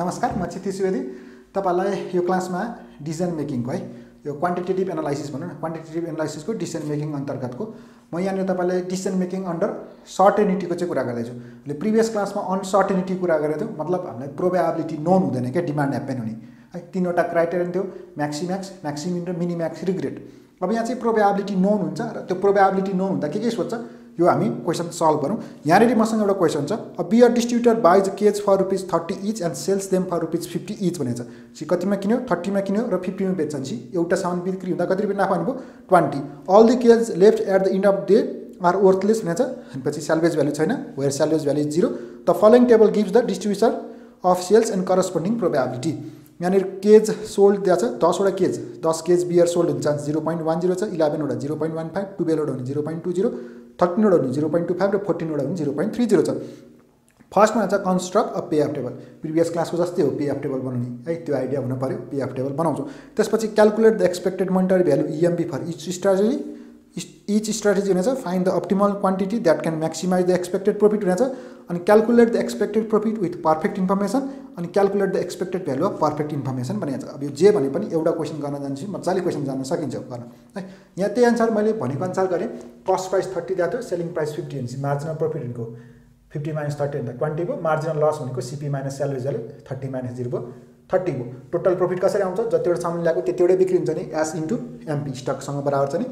नमस्कार म क्षिति सुवेदी। तपाईँहरूलाई यो क्लासमा डिसिजन मेकिङको है यो क्वान्टिटेटिभ एनालाइसिस भनौँ न क्वान्टिटेटिभ एनालाइसिसको डिसिजन मेकिङ अन्तर्गतको। म यहाँनिर तपाईँलाई डिसिजन मेकिङ अन्डर सर्टेनिटीको चाहिँ कुरा गर्दैछु। अहिले प्रिभियस क्लासमा अनसर्टेनिटी कुरा गरेको थियो मतलब हामीलाई प्रोबेबिलिटी नोन हुँदैन क्या डिमान्ड एपेन हुने। है तिनवटा क्राइटेरियन थियो म्याक्सिम्याक्स म्याक्सिमिन र मिनिम्याक्स रिग्रेट अब यहाँ चाहिँ प्रोबेबिलिटी नोन हुन्छ र त्यो प्रोबेबिलिटी नोन हुँदा के के सोध्छ? यो हामी क्वेसन सल्भ गरौँ। यहाँनिर मसँग एउटा क्वेसन छ। A beer distributor buys cases for rupees thirty each and sells them for rupees fifty each भनेको छ सी कतिमा किन्यो? थर्टीमा किन्यो र फिफ्टीमा बेच्छन् सी एउटा सामान बिक्री हुँदा कति रुपियाँ नाफा हुनुभयो twenty all the cases left at the end of day are worthless भनेको छ भनेपछि सेल्भेज भ्यालु छैन। Where salvage value zero the following table gives the distribution of sales and corresponding probability यहाँनिर केज सोल्ड दिएको छ। दसवटा cage दस cage beer sold हुन्छ जिरो पोइन्ट वान जिरो छ। इलेभेनवटा जिरो पोइन्ट वान फाइभ टुवेल्भवटा भने जिरो पोइन्ट टू जिरो थर्टिनवटा हुने जिरो पोइन्ट टू फाइभ र फोर्टिनवटा हुने जिरो पोइन्ट थ्री जिरो छ। फर्स्टमा छ construct a pay off table previous क्लासको जस्तै हो पे अफ टेबल बनाउने। है त्यो आइडिया हुनु पऱ्यो पे अफ टेबल बनाउँछौँ। त्यसपछि calculate the expected monetary value EMV for each strategy each strategy हुनेछ find the optimal quantity that can maximise the expected profit हुनेछ अनि calculate the expected profit with perfect information अनि calculate the expected value of perfect information भनेको छ अब यो जे भने पनि एउटा क्वेसन गर्न जान्छु मजाले क्वेसन जान्न सकिन्छ गर्न। है यहाँ त्यही अनुसार मैले भनेको अनुसार गरेँ कस्ट प्राइस थर्टी दिएको थियो सेलिङ प्राइस फिफ्टी भनेपछि मार्जिनल प्रफिट भनेको फिफ्टी माइनस थर्टी भन्दा ट्वेन्टी भयो मार्जिनल लस भनेको CP minus salvage value thirty minus zero भयो थर्टी भयो। टोटल प्रफिट कसरी आउँछ? जतिवटा सामान ल्याएको त्यतिवटै बिक्री हुन्छ नि एस इन्टु एमपी स्टकसँग बराबर छ नि।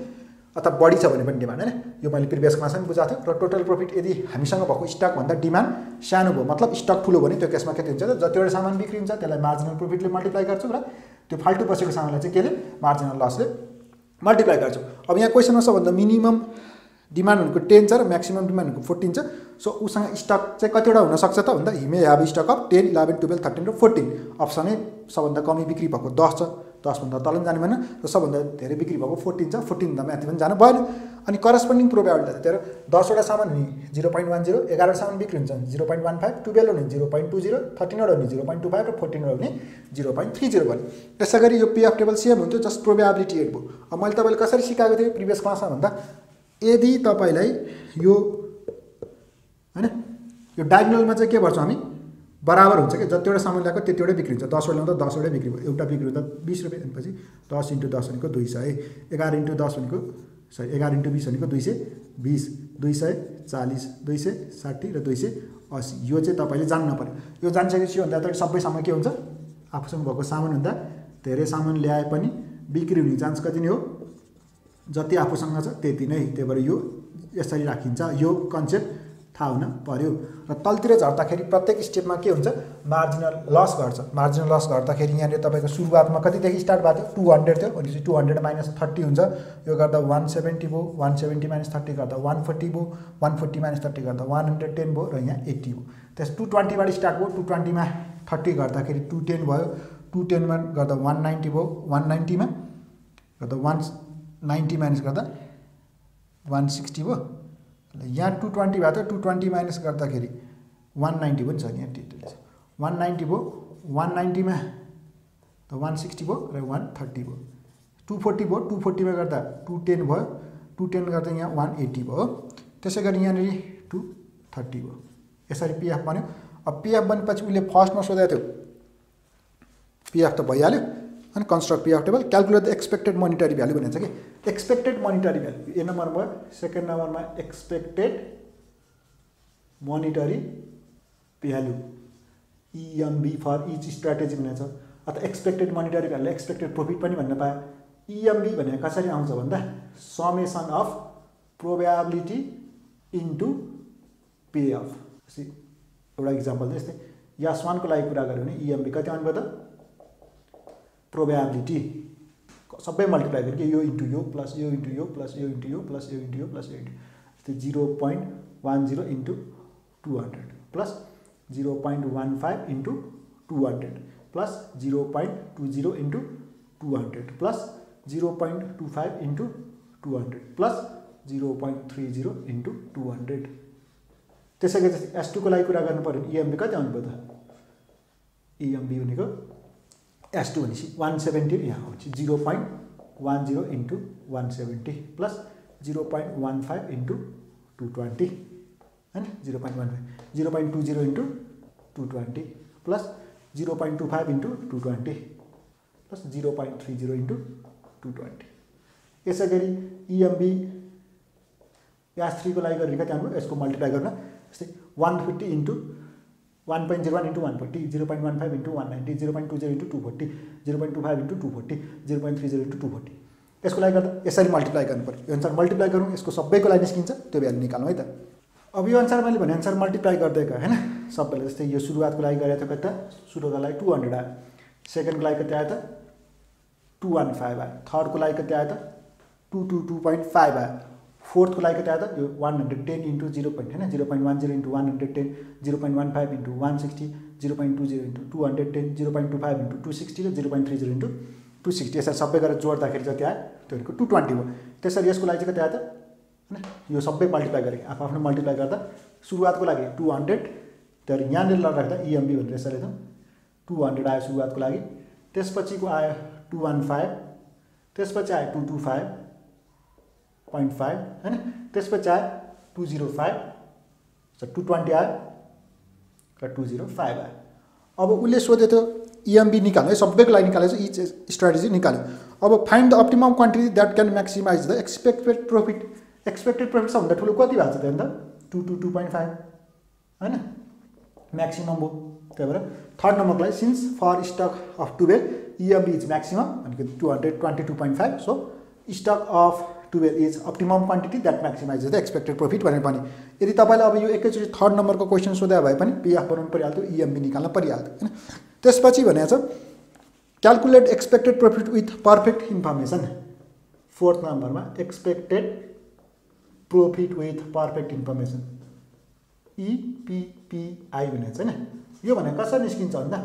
अथवा बढी छ भने पनि डिमान्ड होइन? यो मैले प्रिभियस क्लासमा पनि बुझाएको थियो। र टोटल प्रफिट यदि हामीसँग भएको स्टकभन्दा डिमान्ड सानो भयो मतलब स्टक ठुलो भने त्यो केसमा कति हुन्छ जतिवटा सामान बिक्री हुन्छ त्यसलाई मार्जिनल प्रफिटले मल्टिप्लाई गर्छु र त्यो फाल्टु बसेको सामानलाई चाहिँ केले मार्जिनल लसले मल्टिप्लाई गर्छु। अब यहाँ क्वेसनमा सबभन्दा मिनिमम डिमान्ड भनेको टेन छ र म्याक्सिमम डिमान्ड भनेको फोर्टिन छ। सो उसँग स्टक चाहिँ कतिवटा हुनसक्छ त? भन्दा he may have stock of ten eleven twelve thirteen र फोर्टिन अप्सनै सबभन्दा कमी बिक्री भएको दस छ। दसभन्दा तल पनि जानु भएन र सबभन्दा धेरै बिक्री भएको फोर्टिन छ। फोर्टिनभन्दा माथि पनि जानु भएन। अनि करस्पोन्डिङ प्रोबेबिलिटी तेरो दसवटा सामान हुने जिरो पोइन्ट वान जिरो एघारवटा सामान बिक्री हुन्छ। Zero point one five twelve हुने जिरो पोइन्ट टू जिरो थर्टिनवटा हुने जिरो पोइन्ट टू फाइभ र फोर्टिनवटा हुने जिरो पोइन्ट थ्री जिरो भयो त्यसै गरी यो पिएफ टेबल सेम हुन्थ्यो जस्ट प्रोबेबिलिटी एट भयो। अब मैले तपाईँले कसरी सिकाएको थिएँ प्रिभियस क्लासमा भन्दा यदि तपाईँलाई यो होइन यो डायगनलमा चाहिँ के गर्छौँ हामी? बराबर हुन्छ कि? जतिवटा सामान ल्याएको त्यतिवटै बिक्री हुन्छ। दसवटा ल्याउँदा दसवटै बिक्री भयो। एउटा बिक्री हुँदा बिस रुपियाँ भनेपछि दस इन्टु दस भनेको दुई सय। एघार इन्टु दस भनेको सरी एघार इन्टु बिस भनेको दुई सय बिस। दुई सय चालिस दुई सय साठी र दुई सय असी। यो चाहिँ तपाईँले जान्नु पऱ्यो यो जानिसकेपछि भन्दा त सबै सामान के हुन्छ? आफूसँग भएको सामान भन्दा धेरै सामान ल्याए पनि बिक्री हुने चान्स कति नै हो? जति आफूसँग छ त्यति नै। त्यही भएर यो यसरी राखिन्छ। यो कन्सेप्ट थाहा हुन पऱ्यो र तलतिर झर्दाखेरि प्रत्येक स्टेपमा के हुन्छ? मार्जिनल लस घट्छ। मार्जिनल लस घट्दाखेरि यहाँनिर तपाईँको सुरुवातमा कतिदेखि स्टार्ट भएको थियो? टू हन्ड्रेड थियो। भनेपछि टू हन्ड्रेड माइनस थर्टी हुन्छ। यो गर्दा वान सेभेन्टी भयो। वान सेभेन्टी माइनस थर्टी गर्दा वान फोर्टी भयो। वान फोर्टी माइनस थर्टी गर्दा वान हन्ड्रेड टेन भयो र यहाँ एट्टी भयो। त्यस टू ट्वेन्टीबाट स्टार्ट भयो। टू ट्वेन्टीमा थर्टी गर्दाखेरि टू टेन भयो। टू टेनमा गर्दा वान नाइन्टी भयो। वान नाइन्टीमा गर्दा वान नाइन्टी माइनस गर्दा वान सिक्सटी भयो। यहाँ टू ट्वेन्टी भएको थियो टू ट्वेन्टी माइनस गर्दाखेरि वान नाइन्टी पनि छ यहाँ डिटेल्स वान नाइन्टी भयो वान नाइन्टीमा त वान सिक्सटी भयो र वान थर्टी भयो। टू फोर्टी भयो टू फोर्टीमा गर्दा टू टेन भयो टू टेन गर्दा यहाँ वान एट्टी भयो। त्यसै गरी यहाँनिर टू थर्टी भयो। यसरी पिएफ बन्यो। अब पिएफ बनेपछि उसले फर्स्टमा सोधेको थियो। पिएफ त भइहाल्यो। अनि construct PF table calculate the expected monetary value भनेको छ कि expected monetary value A number भयो सेकेन्ड नम्बरमा expected monetary value EMV for each strategy भनेको छ अथवा expected monetary value expected profit पनि भन्न पायो इएमबी भनेको कसरी आउँछ भन्दा summation of probability into pay off एउटा इक्जाम्पल चाहिँ यस्तै यस वानको लागि कुरा गऱ्यो भने इएमबी कति आउनुभयो त प्रोबेबिलिटी सबै मल्टिप्लाई गरेर यो इन्टु यो प्लस यो इन्टु यो प्लस यो इन्टु यो प्लस यो इन्टु यो प्लस यो इन्टु त्यो zero point one zero into two hundred plus zero point one five into two hundred plus zero point two zero into two hundred plus zero point two five into two hundred plus zero point three zero into two hundred त्यसै गरी S टूको लागि कुरा गर्नु पऱ्यो भने EMB कति आउनुभयो त इएमबी भनेको एस टू भनेपछि वान सेभेन्टी यहाँ आउँछ zero point one zero into one seventy plus zero point one five into two twenty होइन zero point one five zero point two zero into two twenty plus zero point two five into two twenty plus zero point three zero into two twenty यसै गरी EMB S थ्रीको लागि गरेर कति हाम्रो यसको multiply गर्न। जस्तै one fifty into one point zero one into one forty zero point one five into one ninety zero point two zero into two forty zero point two five into two forty zero point three zero into two forty यसको लागि गर्दा यसरी multiply गर्नु पऱ्यो। यो अनुसार multiply गरौँ यसको सबैको लागि निस्किन्छ त्यो भ्यालु निकाल्नु है त। अब यो अनुसार मैले भने अनुसार मल्टिप्लाई गर्दै गएँ होइन सबैले जस्तै यो सुरुवातको लागि गरेको थियो कति? सुरुको लागि टू हन्ड्रेड आयो सेकेन्डको लागि कति आयो त? टू वान फाइभ आयो थर्डको लागि कति आयो त? Two two two point five आयो फोर्थको लागि कति आयो त यो one hundred ten into zero point होइन zero point one zero into one hundred ten zero point one five into one sixty zero point two zero into two hundred ten zero point two five into two sixty र zero point three zero into two sixty यसरी सबै गरेर जोड्दाखेरि जति आयो त्यो भनेको two twenty हो त्यसरी यसको लागि चाहिँ कति आयो त? होइन यो सबै मल्टिप्लाई गरेँ। आफू आफ्नो मल्टिप्लाई गर्दा सुरुवातको लागि टू हन्ड्रेड त्यहाँदेखि यहाँनिर राख्दा इएमबी भनेर यसरी त टू हन्ड्रेड आयो सुरुवातको लागि। त्यसपछिको आयो टू वान फाइभ त्यसपछि आयो two two five point five होइन त्यसपछि आयो two zero five two twenty आयो र टू जिरो फाइभ आयो। अब उसले सोधेको थियो इएमबी निकाल्नु है सबैको लागि निकालेको छ इच स्ट्राटेजी निकाल्यो। अब find the optimum quantity that can maximise the expected profit expected profit सबभन्दा ठुलो कति भएको छ त्यहाँ त two two two point five होइन म्याक्सिमम् हो त्यही भएर थर्ड नम्बरको लागि since for stock of twelve EMV is maximum भनेको two hundred twenty two point five so stock of twelve is optimum quantity that maximise the expected profit भनेर पनि यदि तपाईँले अब यो एकैचोटि थर्ड नम्बरको क्वेसन सोध्या भए पनि पिएफ बनाउनु परिहाल्थ्यो इएमबी निकाल्न परिहाल्थ्यो होइन? त्यसपछि भनेको छ calculate expected profit with perfect information fourth नम्बरमा expected profit with perfect information EPPI भनेको छ होइन यो भनेको कसरी निस्किन्छ भन्दा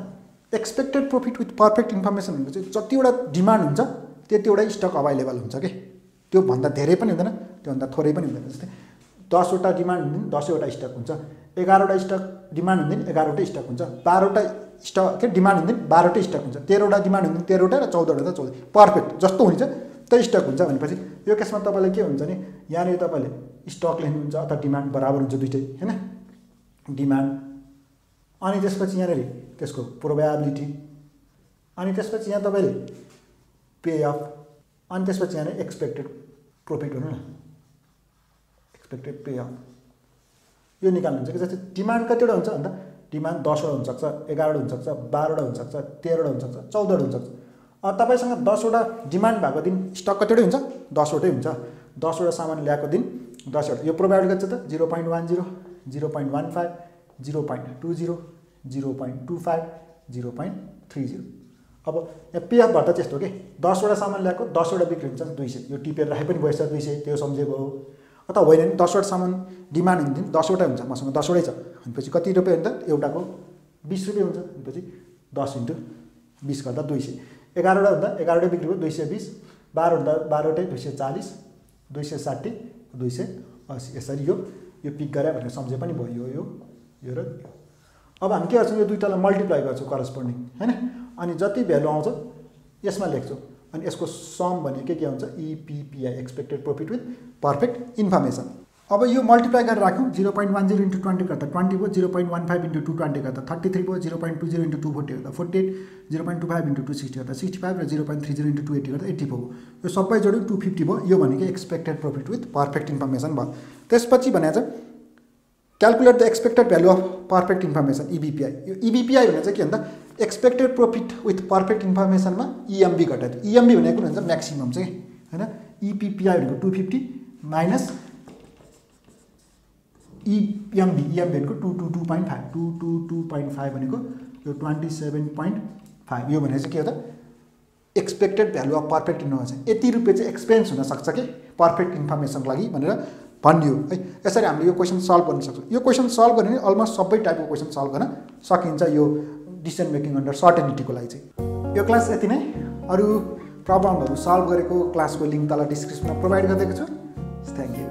expected profit with perfect information भनेको चाहिँ जतिवटा डिमान्ड हुन्छ त्यतिवटा स्टक अभाइलेबल हुन्छ कि? त्योभन्दा धेरै पनि हुँदैन त्योभन्दा थोरै पनि हुँदैन जस्तै। दसवटा डिमान्ड हुँदैन दसैँवटा स्टक हुन्छ। एघारवटा स्टक डिमान्ड हुँदैन एघारवटै स्टक हुन्छ। बाह्रवटा स्टक के डिमान्ड हुँदैन बाह्रवटै स्टक हुन्छ। तेह्रवटा डिमान्ड हुँदैन तेह्रवटा र चौधवटा त चौध पर्फेक्ट जस्तो हुन्छ त्यही स्टक हुन्छ भनेपछि यो केसमा तपाईँलाई के हुन्छ भने यहाँनिर तपाईँले स्टक लेख्नुहुन्छ अथवा डिमान्ड बराबर हुन्छ दुइटै होइन? डिमान्ड अनि त्यसपछि यहाँनिर त्यसको प्रोभाबिलिटी अनि त्यसपछि यहाँ तपाईँले पे अफ अनि त्यसपछि यहाँनिर एक्सपेक्टेड प्रफिट भनौँ न। एक्सपेक्टेड पे यो निकाल्नुहुन्छ कि जस्तै डिमान्ड कतिवटा हुन्छ भन्दा डिमान्ड दसवटा हुनसक्छ एघारवटा हुनसक्छ बाह्रवटा हुनसक्छ तेह्रवटा हुनसक्छ चौधवटा हुनसक्छ। तपाईँसँग दसवटा डिमान्ड भएको दिन स्टक कतिवटै हुन्छ? दसवटै हुन्छ। दसवटा सामान ल्याएको दिन दसवटा। यो प्रोभाइड गर्छ त? Zero point one zero zero point one five zero point two zero zero point two five zero point three zero अब यहाँ पिएफ भर्दा त्यस्तो के दसवटा सामान ल्याएको दसवटा बिक्री हुन्छ दुई सय। यो टिपेर राखे पनि भएछ दुई सय त्यो सम्झेको हो। अथवा होइन भने दसवटा सामान डिमान्ड हुन्छ नि दसवटा हुन्छ मसँग दसवटै छ। भनेपछि कति रुपियाँ हुन्छ? एउटाको बिस रुपियाँ हुन्छ। भनेपछि दस इन्टु बिस गर्दा दुई सय। एघारवटा हुँदा एघारवटै बिक्री भयो दुई सय बिस। बाह्र बाह्रवटै दुई सय चालिस दुई सय साठी दुई सय असी। यसरी यो यो पिक गरे भनेर सम्झे पनि भयो यो यो र अब हामी के गर्छौँ? यो दुइटालाई मल्टिप्लाई गर्छौँ करस्पोन्डिङ होइन? अनि जति भ्यालु आउँछ यसमा लेख्छौँ। अनि यसको सम भनेको के हुन्छ? EPPI expected profit with perfect information अब यो मल्टिप्लाई गरेर राख्यौँ zero point one zero into twenty गर्दा ट्वेन्टी भयो zero point one five into two twenty गर्दा थर्टी थ्री भयो zero point two zero into two forty गर्दा forty eight zero point two five into two sixty गर्दा sixty five र zero point three zero into two eighty गर्दा eighty भयो। यो सबै जोड्यो टू फिफ्टी भयो। यो भनेको expected profit with perfect information भयो। त्यसपछि भने चाहिँ calculate the expected value of perfect information EVPI यो इबिपिआई भने चाहिँ के भन्दा एक्सपेक्टेड प्रफिट विथ पर्फेक्ट इन्फर्मेसनमा इएमबी घटायो इएमबी भनेको कुन भन्छ? म्याक्सिमम् चाहिँ होइन? इपिपिआई भनेको two fifty minus EMV EMV भनेको two two two point five two two two point five भनेको यो ट्वेन्टी सेभेन पोइन्ट फाइभ यो भनेको चाहिँ के हो त? Expected value of perfect information यति रुपियाँ चाहिँ एक्सपेन्स हुनसक्छ कि पर्फेक्ट इन्फर्मेसनको लागि भनेर भनियो है? यसरी हामीले यो क्वेसन सल्भ गर्न सक्छौँ। यो क्वेसन सल्भ गर्ने अलमोस्ट सबै टाइपको क्वेसन सल्भ गर्न सकिन्छ यो डिसिसन मेकिङ अन्डर सर्टेनिटीको लागि चाहिँ। यो क्लास यति नै। अरू प्रब्लमहरू सल्भ गरेको क्लासको लिङ्क तल डिस्क्रिप्सनमा प्रोभाइड गरिदिएको छु। Thank you